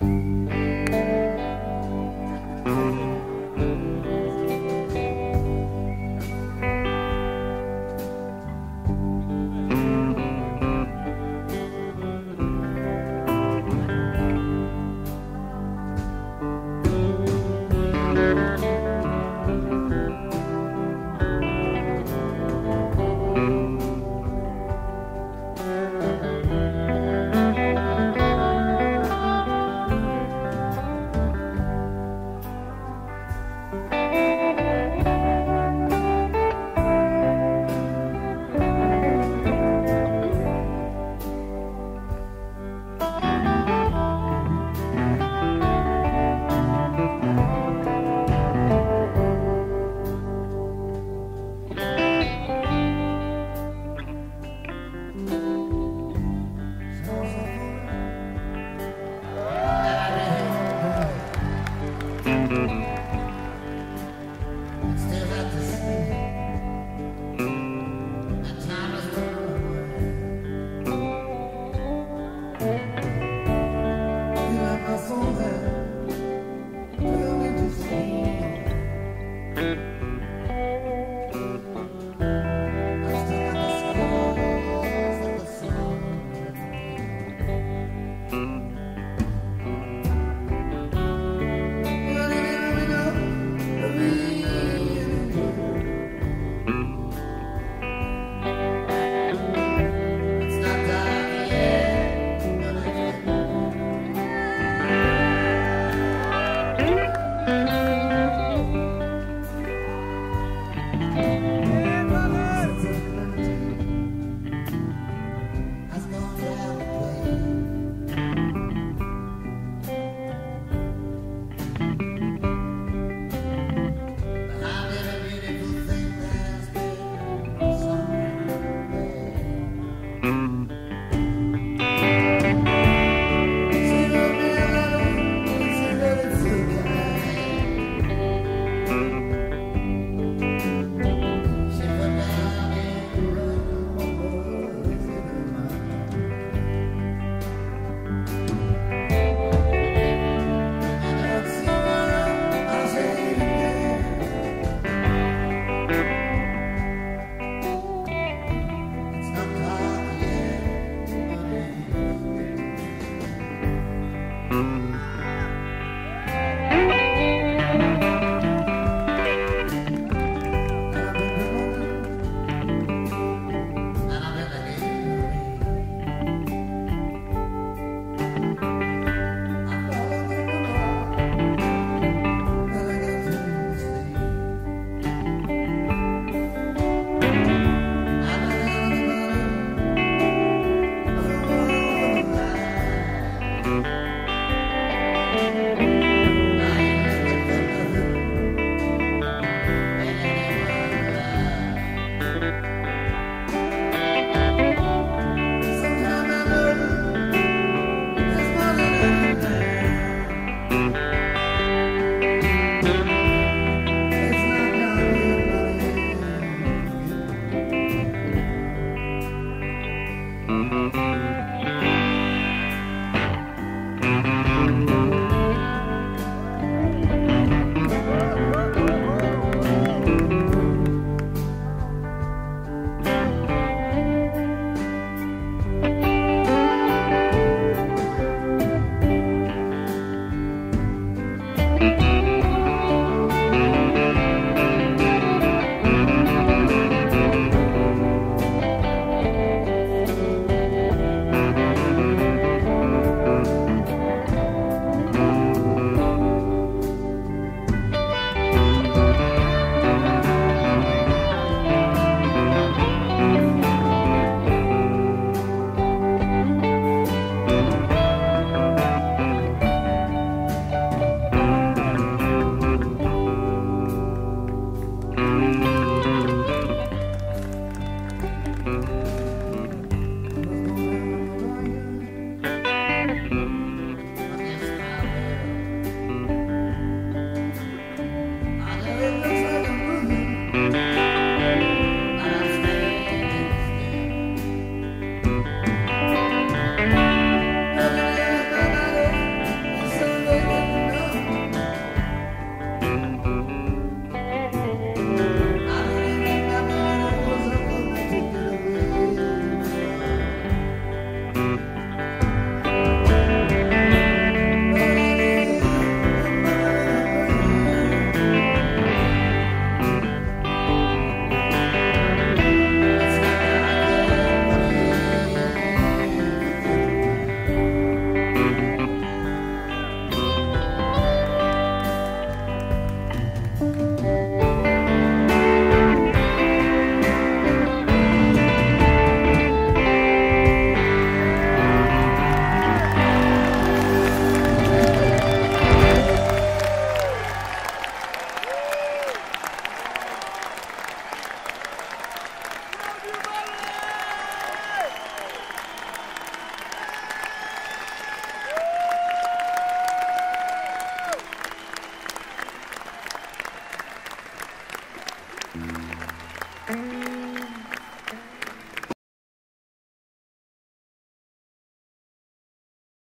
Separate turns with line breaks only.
It's not